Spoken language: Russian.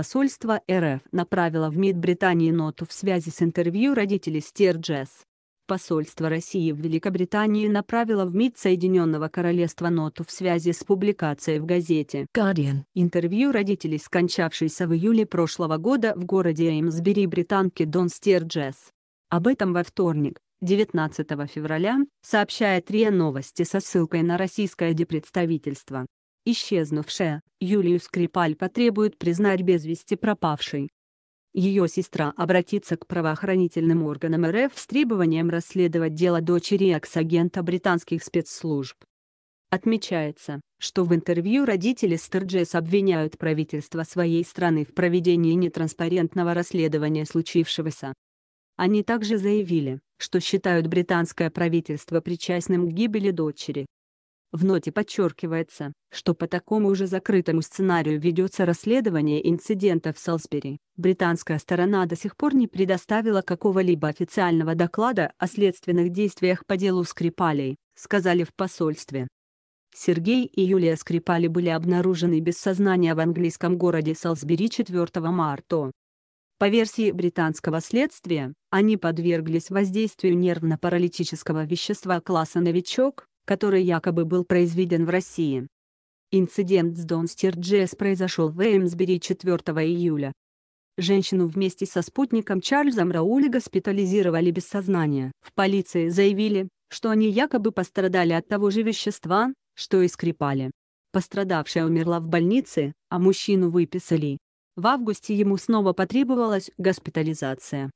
Посольство РФ направило в МИД Британии ноту в связи с интервью родителей Стерджес. Посольство России в Великобритании направило в МИД Соединенного Королевства ноту в связи с публикацией в газете Guardian интервью родителей скончавшейся в июле прошлого года в городе Эймсбери британки Дон Стерджес. Об этом во вторник, 19 февраля, сообщает РИА Новости со ссылкой на российское депредставительство. Исчезнувшая, Юлию Скрипаль потребует признать без вести пропавшей. Ее сестра обратится к правоохранительным органам РФ с требованием расследовать дело дочери экс-агента британских спецслужб. Отмечается, что в интервью родители Стерджес обвиняют правительство своей страны в проведении нетранспарентного расследования случившегося. Они также заявили, что считают британское правительство причастным к гибели дочери. В ноте подчеркивается, что по такому уже закрытому сценарию ведется расследование инцидента в Салсбери. Британская сторона до сих пор не предоставила какого-либо официального доклада о следственных действиях по делу Скрипалей, сказали в посольстве. Сергей и Юлия Скрипали были обнаружены без сознания в английском городе Салсбери 4 марта. По версии британского следствия, они подверглись воздействию нервно-паралитического вещества класса «Новичок», который якобы был произведен в России. Инцидент с Дон Стерджес произошел в Эймсбери 4 июля. Женщину вместе со спутником Чарльзом Раули госпитализировали без сознания. В полиции заявили, что они якобы пострадали от того же вещества, что и скрипали. Пострадавшая умерла в больнице, а мужчину выписали. В августе ему снова потребовалась госпитализация.